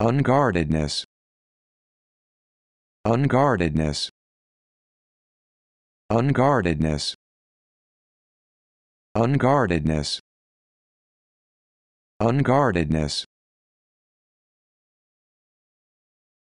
unguardedness. Unguardedness. Unguardedness. Unguardedness. Unguardedness.